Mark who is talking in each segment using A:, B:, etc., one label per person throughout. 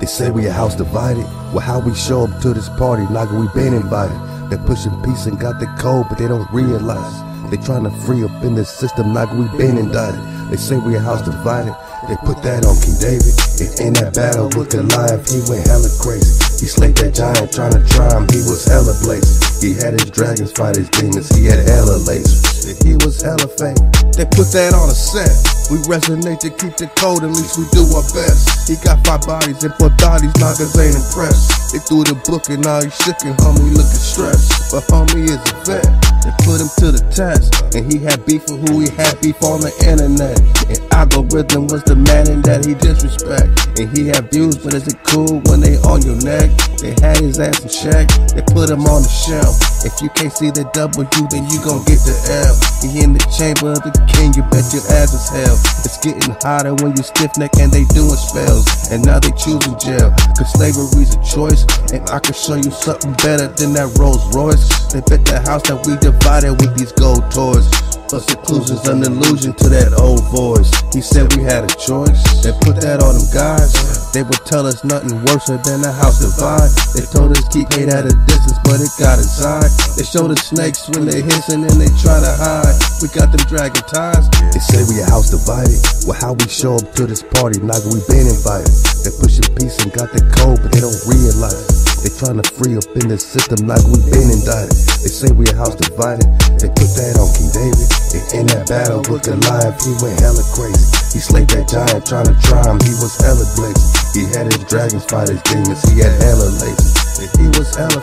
A: They say we a house divided. Well, how we show up to this party like we been invited. They pushing peace and got the code, but they don't realize. They trying to free up in this system like we been indicted. They say we a house divided. They put that on King David. And in that battle with Goliath, he went hella crazy. He slayed that giant trying to try him, he was hella blazing. He had his dragons fight his demons, he had hella lasers. He was hella fake. They put that on a set. We resonate to keep the code, at least we do our best. He got five bodies and four thotties, niggas ain't impressed. They threw the book and now he's shaking, homie looking stressed. But homie is a vet. They put him to the test. And he had beef with who he had beef on the internet. And algorithm was demanding that he disrespect. And he had views, but is it cool when they on your neck? They had his ass in check. They put him on the shelf. If you can't see the W, then you gon' get the L. He in the chamber of the king, you bet your ass is hell. It's getting hotter when you stiff neck and they doing spells. And now they choosing jail. Cause slavery's a choice. And I can show you something better than that Rolls Royce. They bet the house that we divided with these gold toys. But seclusion's an illusion to that old voice. He said we had a choice. They put that on them guys. They would tell us nothing worse than a house divide. They told us keep hate at a distance, but it got inside. They show the snakes when they hissing and they try to hide. We got them dragon ties. They say we a house divided. Well, how we show up to this party, nigga, we been invited. They pushing peace and got the code, but they don't realize. They trying to free up in the system like we been indicted. They say we a house divided. They put that on King David. And in that battle with Goliath, he went hella crazy. He slayed that giant trying to try him. He was hella blazing. He had his dragons fight his demons. He had hella. And he was hella.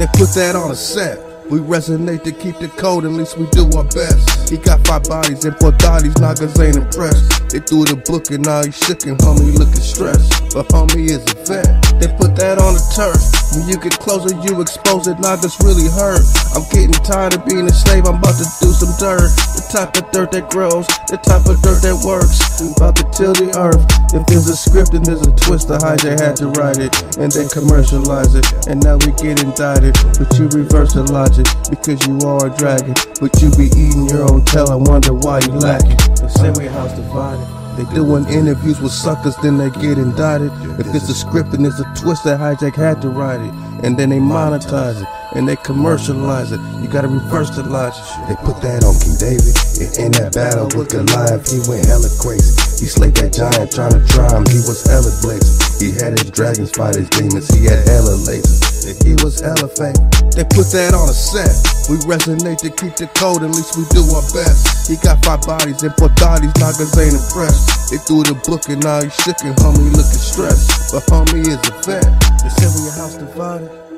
A: They put that on a set. We resonate to keep the code, at least we do our best. He got five bodies and four thotties, niggas ain't impressed. They threw the book and now he's shookin', homie looking stressed. But homie is a vet. They put that on the turf. When you get closer, you expose it, niggas really hurt. I'm getting tired of being a slave, I'm about to do some dirt. The type of dirt that grows, the type of dirt that works. About to till the earth. If there's a script and there's a twist, the hijack had to write it. And then commercialize it. And now we get indicted. But you reverse the logic because you are a dragon. But you be eating your own tail, I wonder why you lacking. They say we house divided. They doing interviews with suckers, then they get indicted. If it's a script and there's a twist, that hijack had to write it. And then they monetize it and they commercialize it. You gotta reverse the logic. They put that on King David. And in that battle with Goliath, he went hella crazy. He slayed that giant trying to try him. He was hella blazing. He had his dragons fight his demons. He had hella lasers. And he was hella. They put that on a set. We resonate to keep the code, at least we do our best. He got five bodies and four thotties, niggas ain't impressed. They threw the book and now he's shookin', homie looking stressed. But homie is a vet. Said we a house divided.